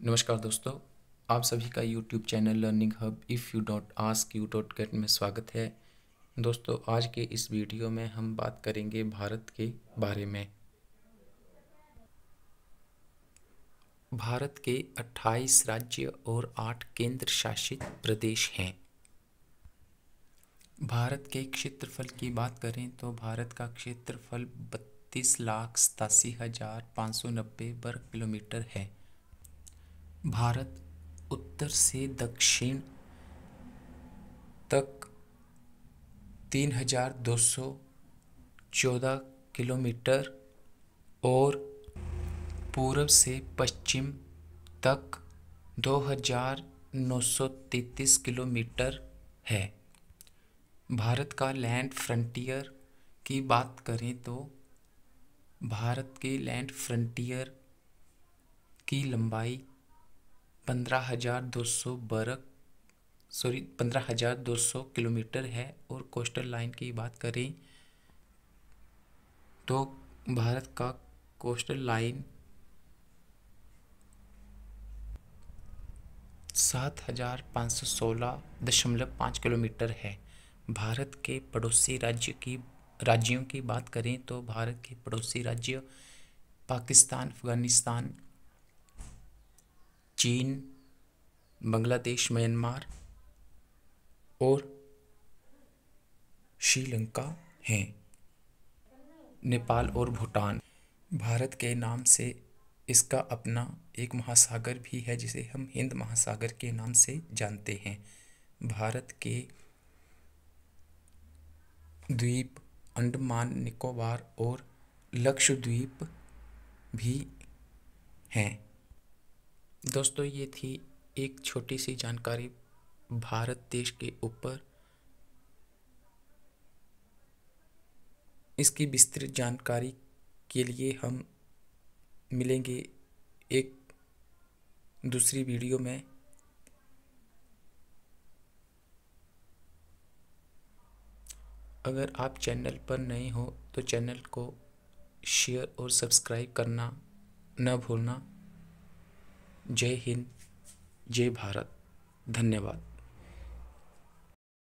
नमस्कार दोस्तों, आप सभी का YouTube channel learning hub if you dot ask you dot get में स्वागत है। दोस्तों, आज के इस वीडियो में हम बात करेंगे भारत के बारे में। भारत के 28 राज्य और 8 केंद्र शासित प्रदेश हैं। भारत के क्षेत्रफल की बात करें तो भारत का क्षेत्रफल बत्तीस लाख सतासी हज़ार पाँच सौ नब्बे वर्ग किलोमीटर है। भारत उत्तर से दक्षिण तक तीन हज़ार दो सौ चौदह किलोमीटर और पूर्व से पश्चिम तक दो हज़ार नौ सौ तैतीस किलोमीटर है। भारत का लैंड फ्रंटियर की बात करें तो भारत के लैंड फ्रंटियर की लंबाई पंद्रह हज़ार दो सौ वर्ग सॉरी पंद्रह हज़ार दो सौ किलोमीटर है और कोस्टल लाइन की बात करें तो भारत का कोस्टल लाइन सात हज़ार पाँच सौ सोलह दशमलव पाँच किलोमीटर है। भारत के पड़ोसी राज्य की, राज्यों की बात करें तो भारत के पड़ोसी राज्य पाकिस्तान, अफ़गानिस्तान चीन, बांग्लादेश, म्यांमार और श्रीलंका हैं। नेपाल और भूटान। भारत के नाम से इसका अपना एक महासागर भी है, जिसे हम हिंद महासागर के नाम से जानते हैं। भारत के द्वीप अंडमान, निकोबार और लक्षद्वीप भी हैं। दोस्तों, ये थी एक छोटी सी जानकारी भारत देश के ऊपर। इसकी विस्तृत जानकारी के लिए हम मिलेंगे एक दूसरी वीडियो में। अगर आप चैनल पर नए हो तो चैनल को शेयर और सब्सक्राइब करना न भूलना। जय हिंद जय भारत धन्यवाद।